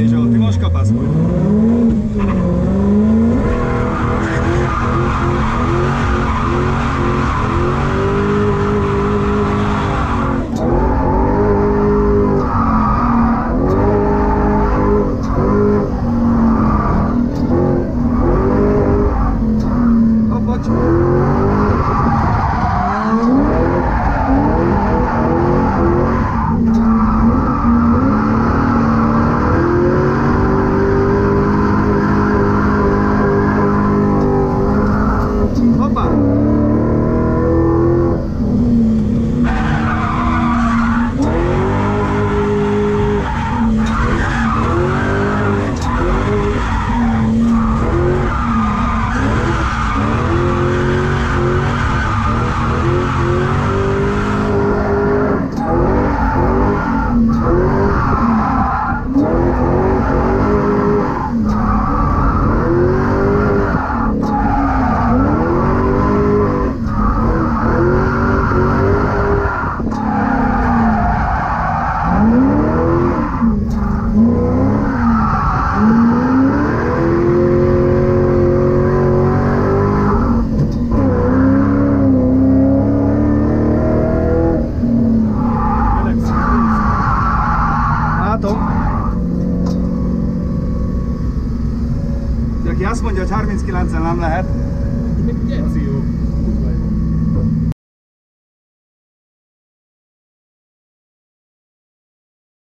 Tem ty masz kapas. Azt mondja, hogy 39-en nem lehet,